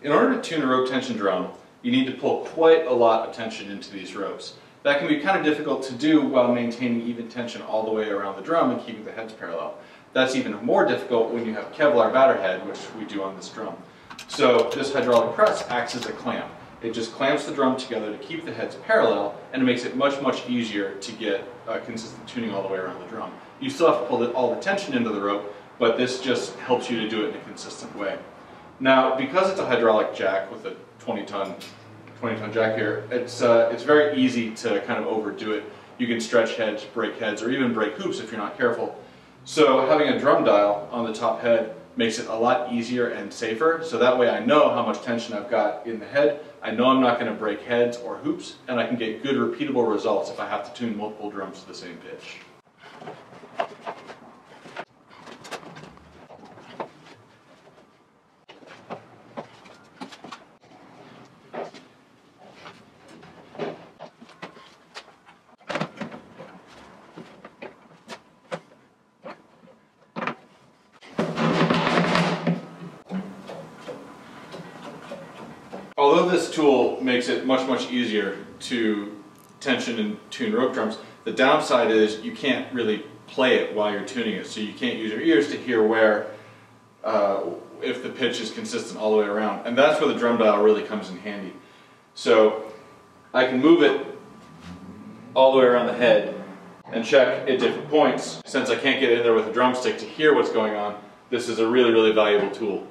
In order to tune a rope tension drum, you need to pull quite a lot of tension into these ropes. That can be kind of difficult to do while maintaining even tension all the way around the drum and keeping the heads parallel. That's even more difficult when you have Kevlar batter head, which we do on this drum. So this hydraulic press acts as a clamp. It just clamps the drum together to keep the heads parallel and it makes it much, much easier to get uh, consistent tuning all the way around the drum. You still have to pull all the tension into the rope, but this just helps you to do it in a consistent way. Now, because it's a hydraulic jack with a 20 ton, 20 ton jack here, it's, uh, it's very easy to kind of overdo it. You can stretch heads, break heads, or even break hoops if you're not careful. So having a drum dial on the top head makes it a lot easier and safer. So that way I know how much tension I've got in the head. I know I'm not going to break heads or hoops, and I can get good repeatable results if I have to tune multiple drums to the same pitch. Although this tool makes it much, much easier to tension and tune rope drums, the downside is you can't really play it while you're tuning it. So you can't use your ears to hear where, uh, if the pitch is consistent all the way around. And that's where the drum dial really comes in handy. So I can move it all the way around the head and check at different points. Since I can't get in there with a drumstick to hear what's going on, this is a really, really valuable tool.